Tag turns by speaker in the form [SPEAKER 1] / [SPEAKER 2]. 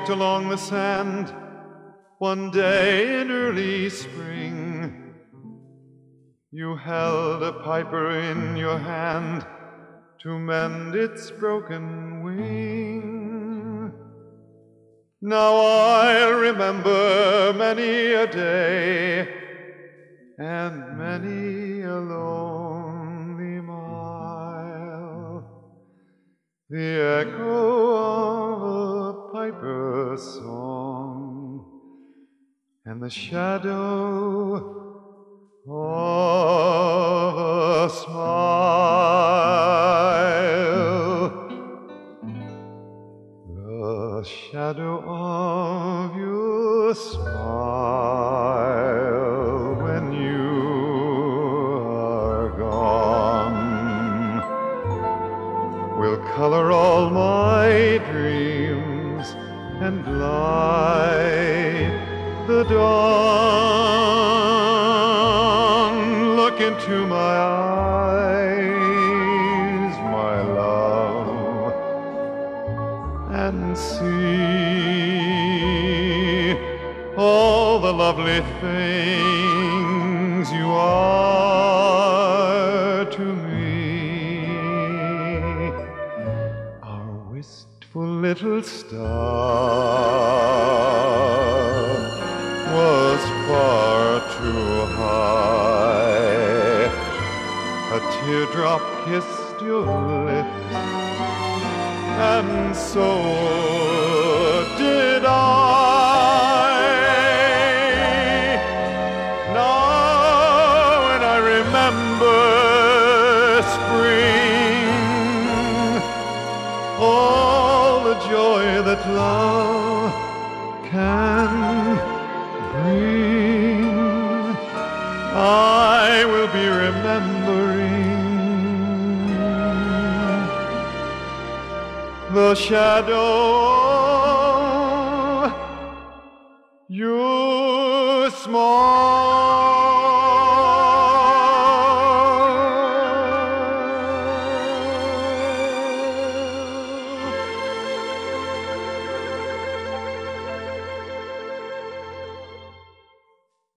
[SPEAKER 1] walked along the sand one day in early spring. You held a piper in your hand to mend its broken wing. Now I remember many a day and many a lonely The echo of a piper's song and the shadow of a smile. The shadow of your smile color all my dreams and light the dawn. Look into my eyes, my love, and see all the lovely things you are wistful little star was far too high. A teardrop kissed your lips, and so that love can bring, I will be remembering the shadow you smile.